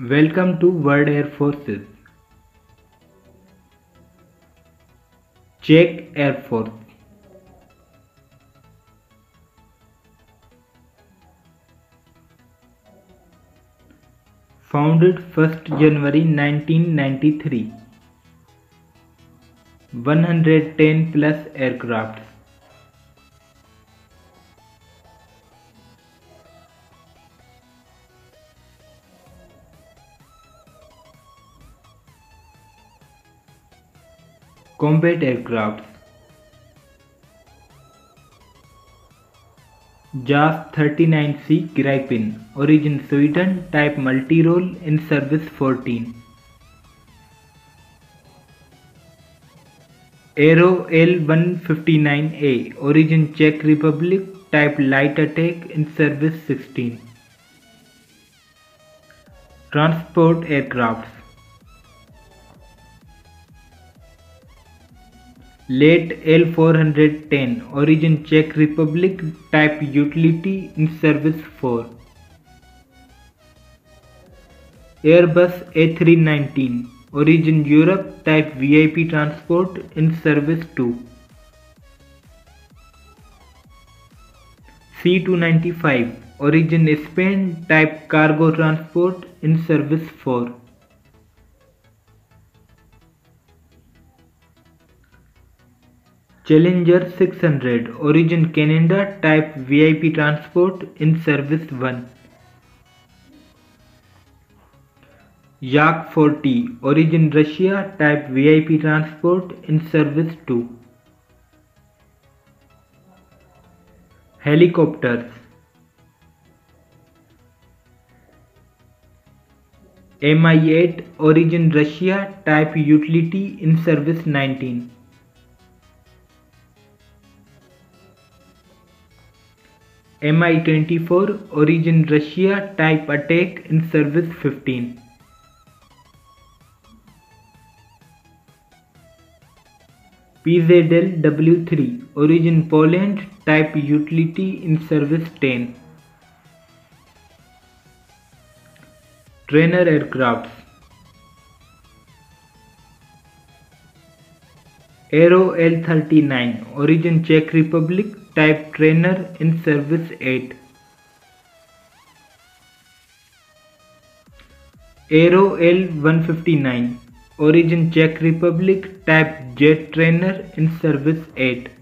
Welcome to World Air Forces. Czech Air Force. Founded 1st January 1993. 110 plus aircrafts. Combat aircrafts JAS 39C Gripen Origin Sweden Type Multi-Role in Service 14 Aero L-159A Origin Czech Republic Type Light Attack in Service 16 Transport Aircrafts Let L410 Origin Czech Republic Type Utility in Service 4 Airbus A319 Origin Europe Type VIP Transport in Service 2 C295 Origin Spain Type Cargo Transport in Service 4 Challenger 600 Origin Canada Type VIP Transport in Service 1 Yak 40 Origin Russia Type VIP Transport in Service 2 Helicopters. Mi-8 Origin Russia Type Utility in Service 19 Mi-24 Origin Russia Type Attack in Service 15 PZL W3 Origin Poland Type Utility in Service 10 Trainer Aircrafts. Aero L39 Origin Czech Republic Type Trainer in Service 8 Aero L159 Origin Czech Republic Type Jet Trainer in Service 8